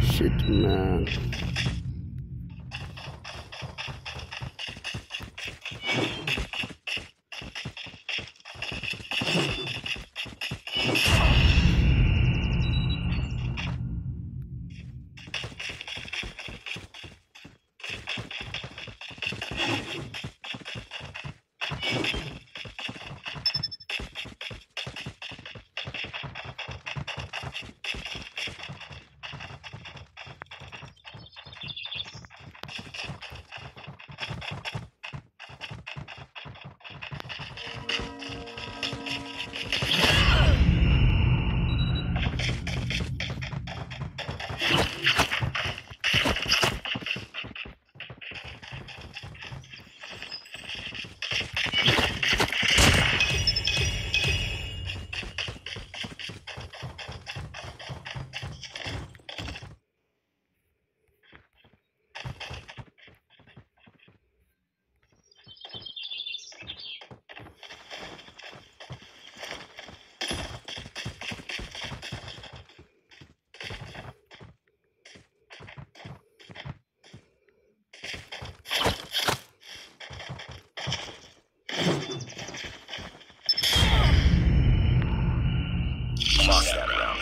Shit, man.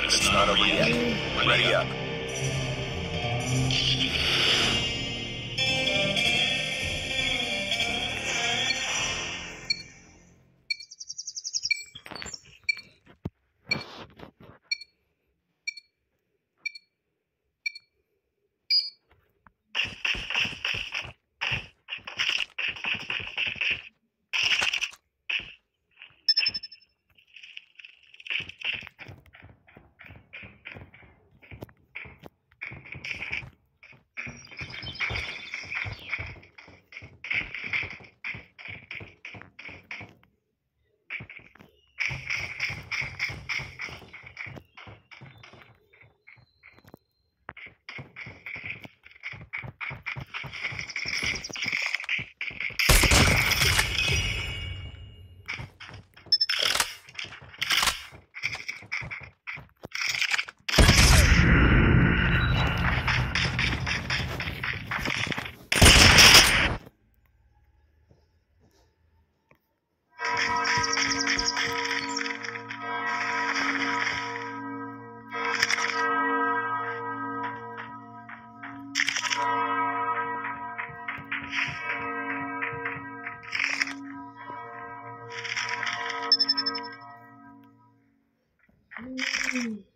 It's not over yet. Ready up. Mm.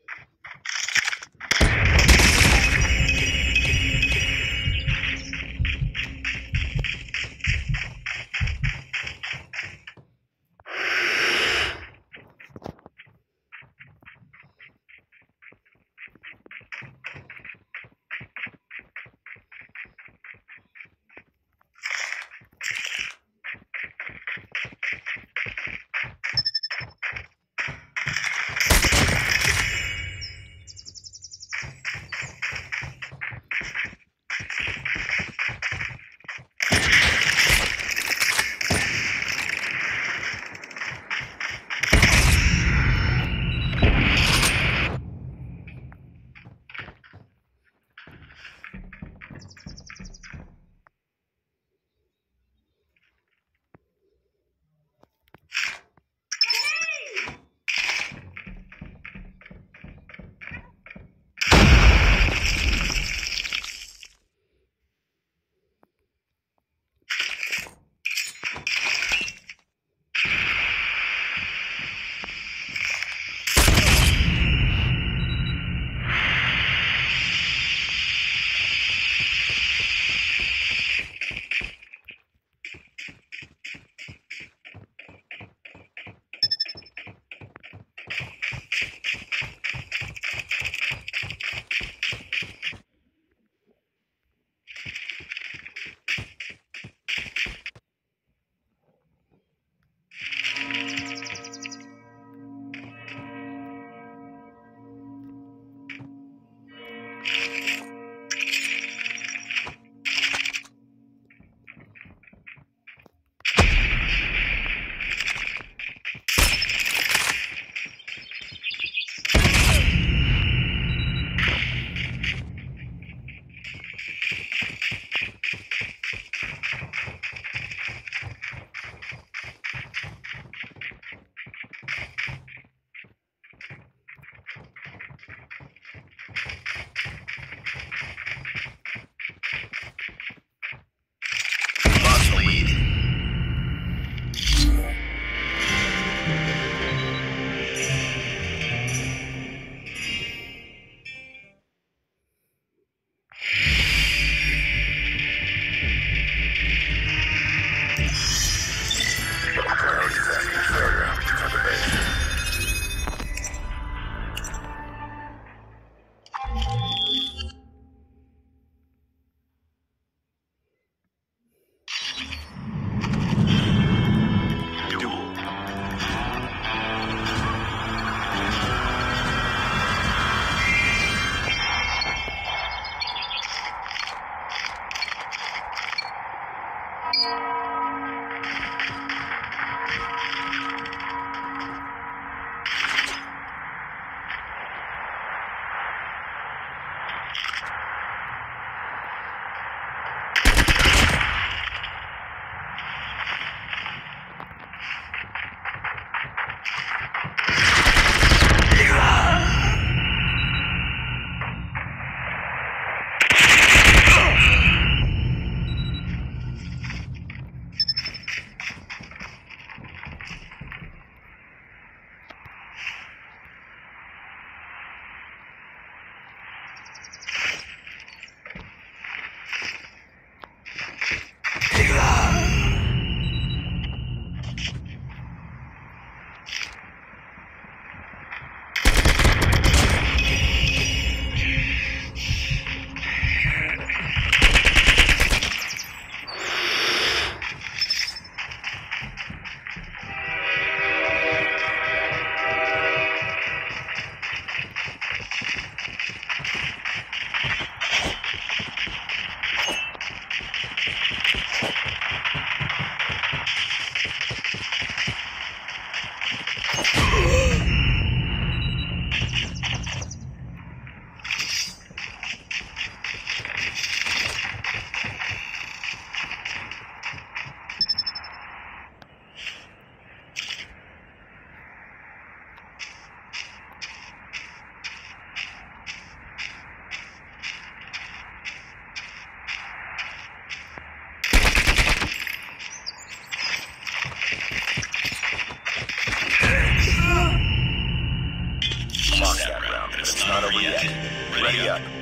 Maria.